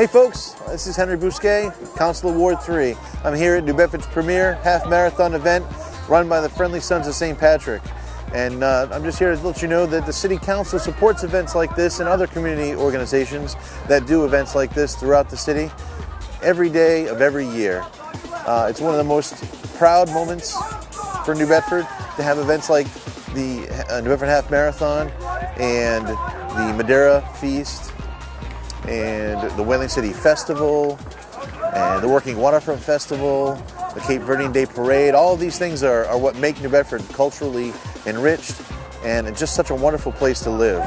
Hey folks, this is Henry Bousquet, Council of Ward 3. I'm here at New Bedford's premier half marathon event run by the Friendly Sons of St. Patrick. And uh, I'm just here to let you know that the City Council supports events like this and other community organizations that do events like this throughout the city every day of every year. Uh, it's one of the most proud moments for New Bedford to have events like the uh, New Bedford Half Marathon and the Madeira Feast and the Whaling City Festival and the Working Waterfront Festival, the Cape Verdean Day Parade. All of these things are, are what make New Bedford culturally enriched and just such a wonderful place to live.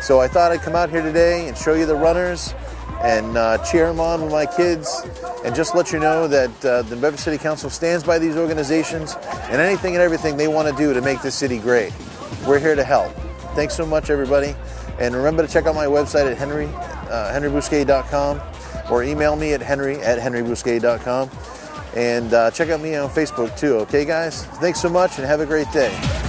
So I thought I'd come out here today and show you the runners and uh, cheer them on with my kids and just let you know that uh, the New Bedford City Council stands by these organizations and anything and everything they want to do to make this city great. We're here to help. Thanks so much, everybody. And remember to check out my website at henry, uh, henrybousquet.com or email me at henry at henrybousquet.com. And uh, check out me on Facebook too, okay, guys? Thanks so much and have a great day.